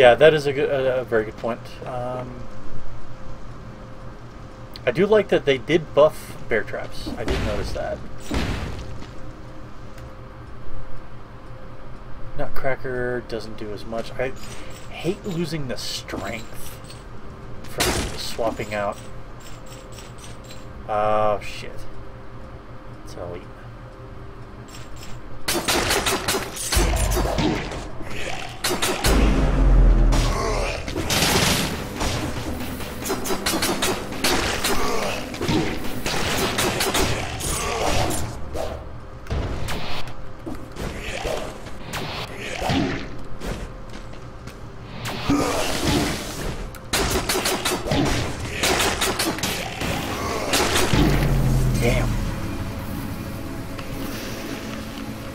Yeah, that is a, good, a, a very good point. Um, I do like that they did buff bear traps. I did notice that. Nutcracker doesn't do as much. I hate losing the strength from swapping out. Oh shit. It's elite. Damn.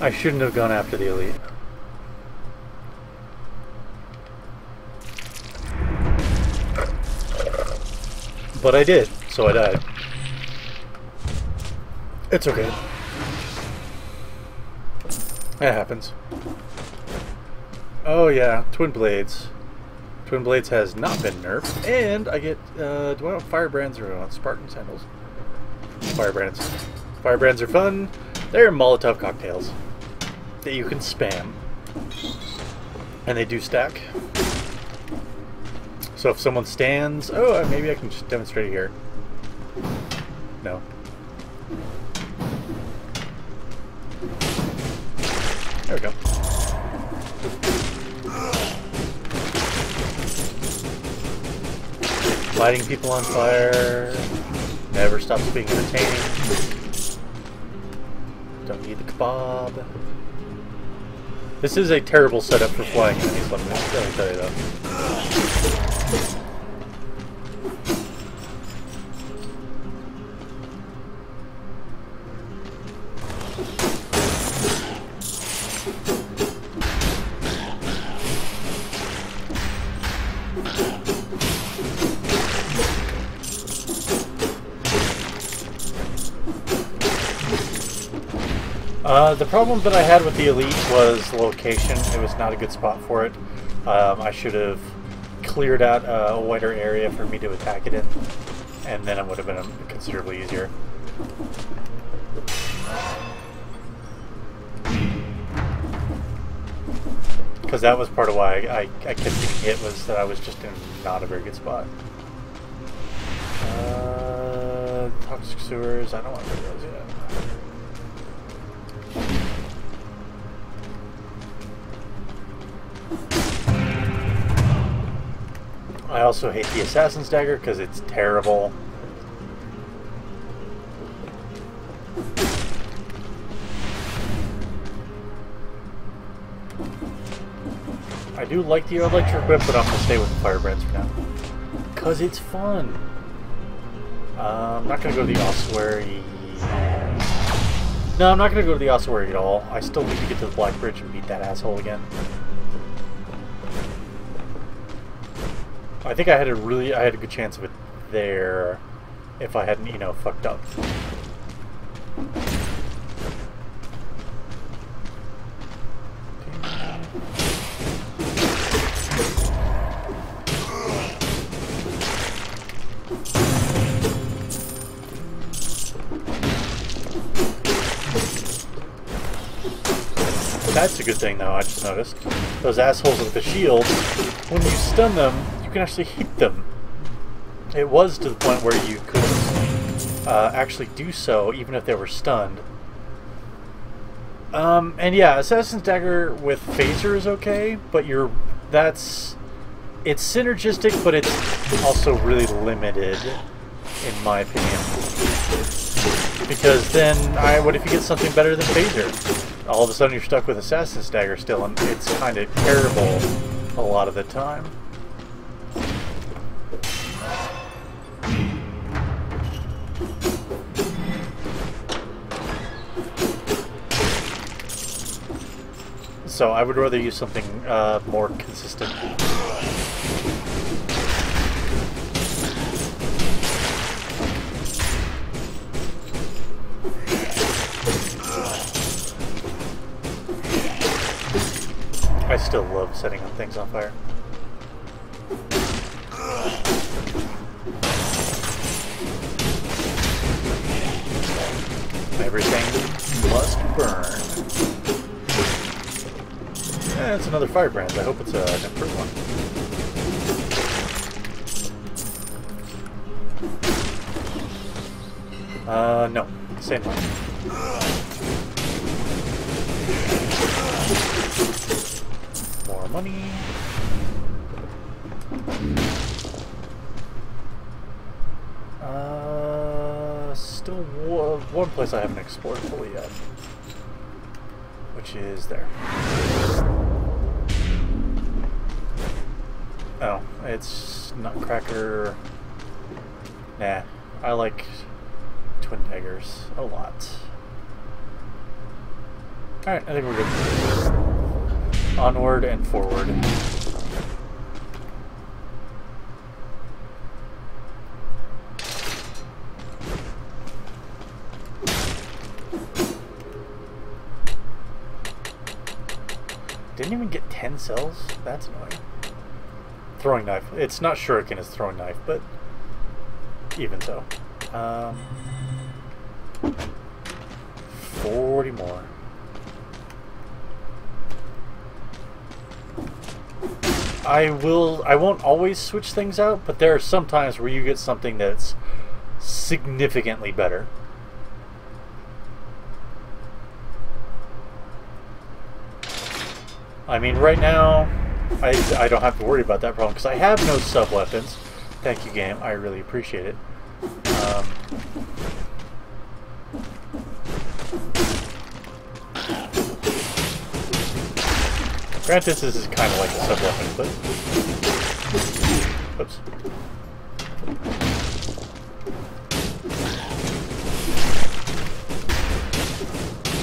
I shouldn't have gone after the elite. But I did, so I died. It's okay. That happens. Oh yeah, Twin Blades. Twin Blades has not been nerfed, and I get, uh, do I want Firebrands or want Spartan Sandals? Firebrands. Firebrands are fun. They're Molotov cocktails that you can spam. And they do stack. So if someone stands... Oh, uh, maybe I can just demonstrate it here. No. There we go. Lighting people on fire never stops being entertaining. Don't need the kebab. This is a terrible setup for flying enemies, let me, tell you that. Uh, the problem that I had with the Elite was location. It was not a good spot for it. Um, I should have cleared out a wider area for me to attack it in, and then it would have been considerably easier. Because that was part of why I, I, kept getting hit was that I was just in not a very good spot. Uh, toxic sewers, I don't want to do those yet. I also hate the Assassin's Dagger because it's terrible. I do like the electric whip, but I'm going to stay with the Firebrands for now. Because it's fun. Uh, I'm not going to go to the ossuary. No, I'm not going to go to the ossuary at all. I still need to get to the Black Bridge and beat that asshole again. I think I had a really, I had a good chance of it there if I hadn't, you know, fucked up. That's a good thing, though, I just noticed. Those assholes with the shield, when you stun them, you can actually hit them. It was to the point where you could uh, actually do so, even if they were stunned. Um, and yeah, Assassin's Dagger with Phaser is okay, but you're... that's... It's synergistic, but it's also really limited, in my opinion. Because then, I, what if you get something better than Phaser? all of a sudden you're stuck with Assassin's Dagger still, and it's kind of terrible a lot of the time. So I would rather use something uh, more consistent. I still love setting things on fire. Everything must burn. Yeah, it's another firebrand. I hope it's a, improved one. Uh, no. Same one. More money. Uh, still one place I haven't explored fully yet, which is there. Oh, it's Nutcracker. Nah, I like Twin Daggers a lot. Alright, I think we're good. Onward and forward. Didn't even get 10 cells? That's annoying. Throwing knife. It's not shuriken, it's throwing knife, but even so. Um, 40 more. I will I won't always switch things out, but there are some times where you get something that's significantly better. I mean, right now, I, I don't have to worry about that problem because I have no sub-weapons. Thank you, game. I really appreciate it. Um, granted, this is kind of like a sub-weapon, but... Oops.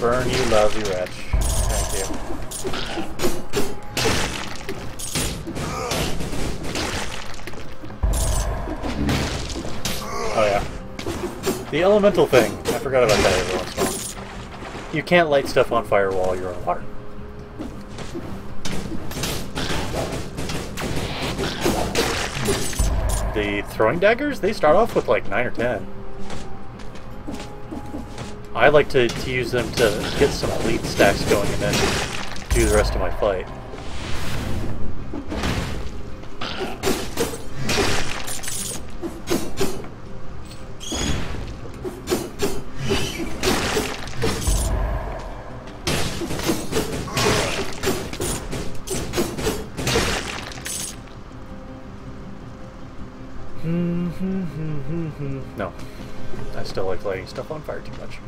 Burn, you lousy wretch. Thank you. Oh yeah. The elemental thing. I forgot about that every once in. You can't light stuff on fire while you're on water. The throwing daggers, they start off with like 9 or 10. I like to, to use them to get some elite stacks going and then do the rest of my fight. Still like lighting stuff on fire too much.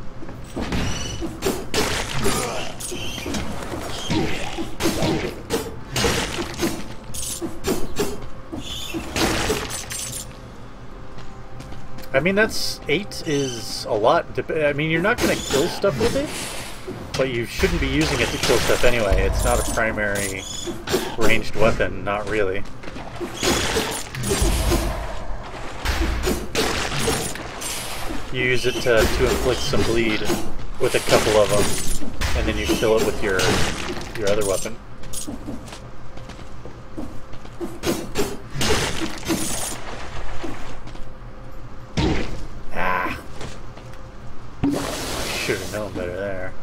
I mean, that's eight is a lot. I mean, you're not going to kill stuff with it, but you shouldn't be using it to kill stuff anyway. It's not a primary ranged weapon, not really. You use it to, to inflict some bleed with a couple of them, and then you kill it with your your other weapon. Ah! Should have known better there.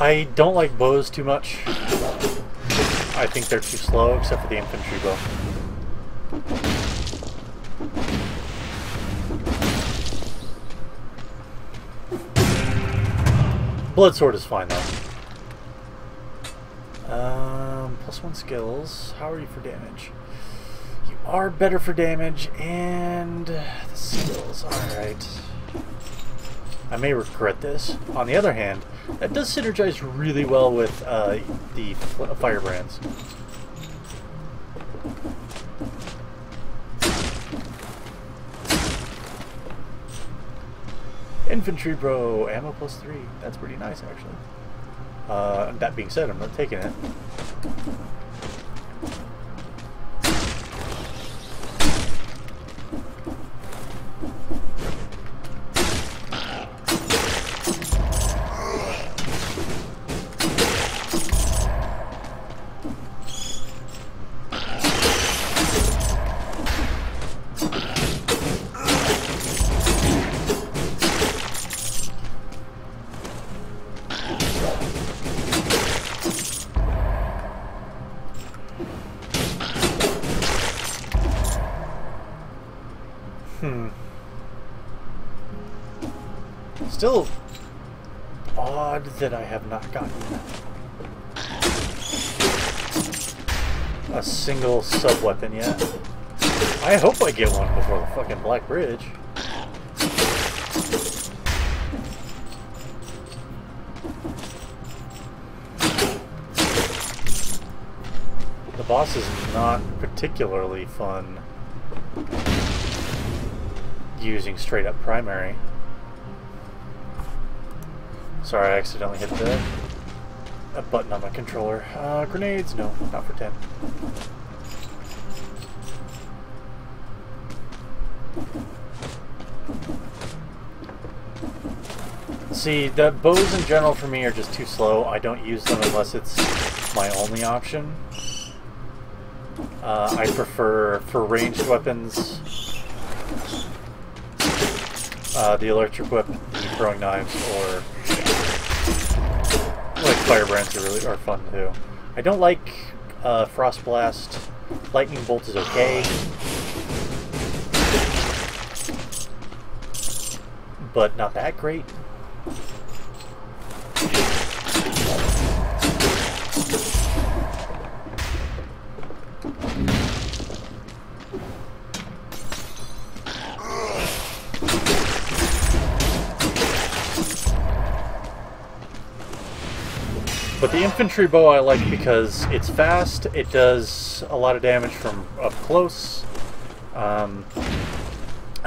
I don't like bows too much. I think they're too slow, except for the infantry bow. Blood sword is fine though. Um, plus one skills. How are you for damage? You are better for damage and the skills. Alright. I may regret this. On the other hand, that does synergize really well with uh, the firebrands. Infantry bow, ammo plus three. That's pretty nice actually. Uh, that being said, I'm not taking it. Still odd that I have not gotten a single sub-weapon yet. I hope I get one before the fucking Black Bridge. The boss is not particularly fun using straight up primary. Sorry, I accidentally hit the a button on my controller. Uh, grenades? No, not for 10. See, the bows in general for me are just too slow. I don't use them unless it's my only option. Uh, I prefer, for ranged weapons, uh, the electric whip, the throwing knives, or like firebrands are really are fun too. I don't like uh, frost blast. Lightning bolt is okay, but not that great. The infantry bow I like because it's fast, it does a lot of damage from up close, um,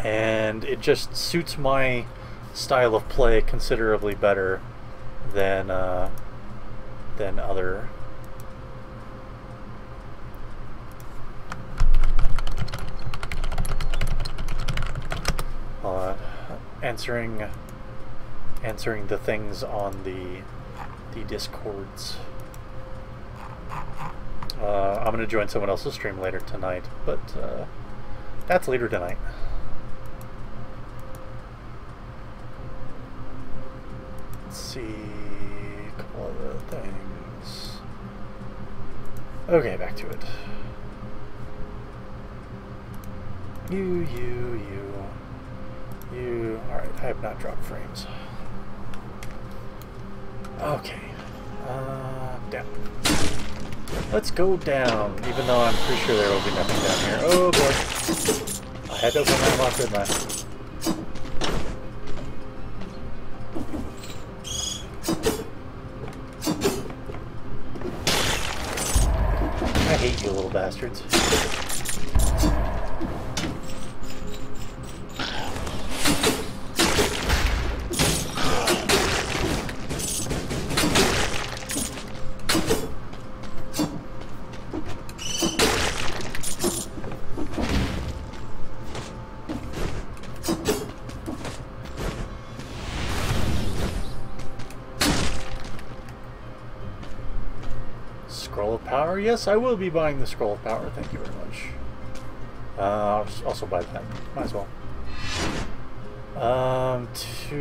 and it just suits my style of play considerably better than uh, than other. Uh, answering answering the things on the the discords. Uh, I'm going to join someone else's stream later tonight, but uh, that's later tonight. Let's see other things. Okay, back to it. You, you, you, you. Alright, I have not dropped frames. Okay. Uh, down. Let's go down, even though I'm pretty sure there will be nothing down here. Oh boy. I had to open my mouth, didn't I? I hate you little bastards. Yes, I will be buying the Scroll of Power. Thank you very much. Uh, I'll also buy that. Might as well. Um, to